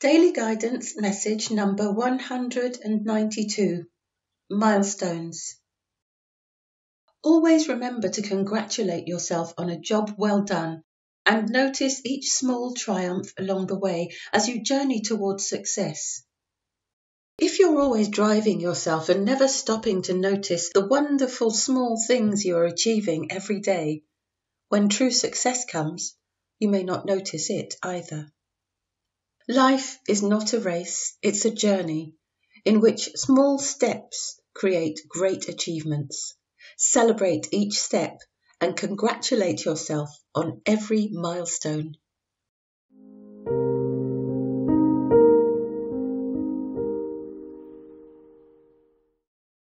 Daily Guidance Message number 192 Milestones. Always remember to congratulate yourself on a job well done and notice each small triumph along the way as you journey towards success. If you're always driving yourself and never stopping to notice the wonderful small things you are achieving every day, when true success comes, you may not notice it either. Life is not a race, it's a journey in which small steps create great achievements. Celebrate each step and congratulate yourself on every milestone.